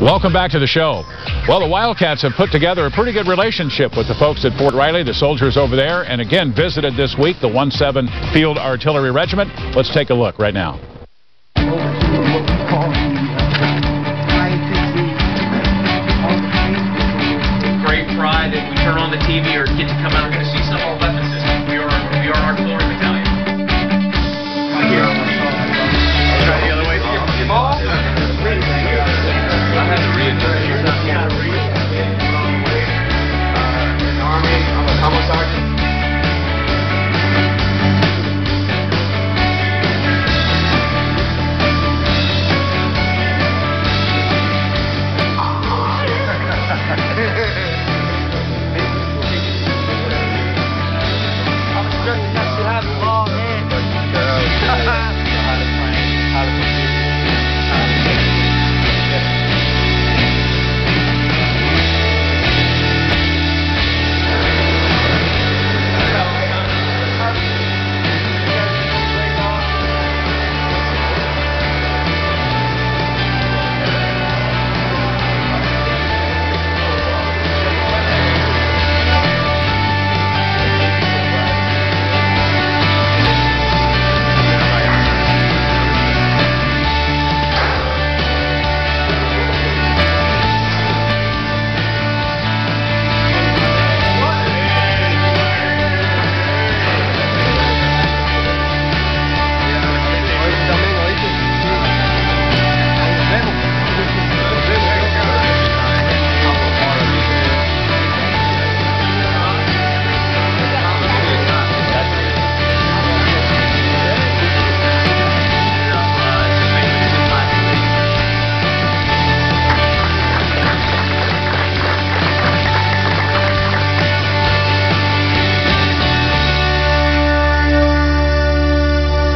Welcome back to the show. Well, the Wildcats have put together a pretty good relationship with the folks at Fort Riley, the soldiers over there, and again visited this week the 1-7 Field Artillery Regiment. Let's take a look right now. Great pride that we turn on the TV or get to come out and see some of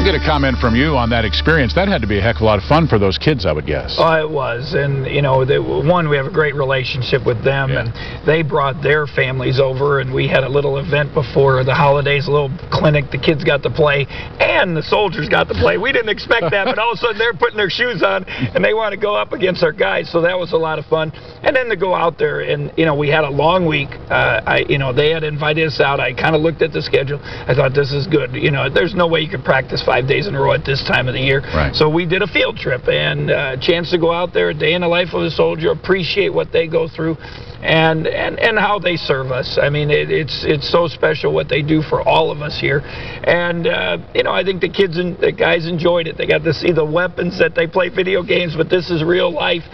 Get a comment from you on that experience. That had to be a heck of a lot of fun for those kids, I would guess. Oh, it was, and you know, they, one we have a great relationship with them, Yeah. and they brought their families over, and we had a little event before the holidays, a little clinic. The kids got to play, and the soldiers got to play. We didn't expect that, but all of a sudden they're putting their shoes on, and they want to go up against our guys. So that was a lot of fun. And then to go out there, and you know, we had a long week. Uh, I, you know, they had invited us out. I kind of looked at the schedule. I thought this is good. You know, there's no way you could practice five days in a row at this time of the year. Right. So we did a field trip and a chance to go out there, a day in the life of a soldier, appreciate what they go through, and and and how they serve us. I mean, it, it's it's so special what they do for all of us here, and uh, you know I think the kids and the guys enjoyed it. They got to see the weapons that they play video games, but this is real life.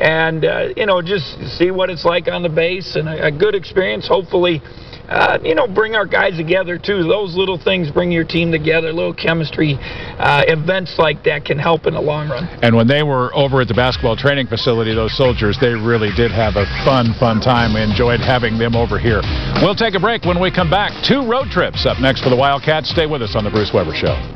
And uh, you know, just see what it's like on the base, and a, a good experience. Hopefully, uh, you know, bring our guys together too. Those little things bring your team together. Little chemistry uh, events like that can help in the long run. And when they were over at the basketball training facility, those soldiers, they really did have a fun, fun time. We enjoyed having them over here. We'll take a break when we come back. Two road trips up next for the Wildcats. Stay with us on the Bruce Weber Show.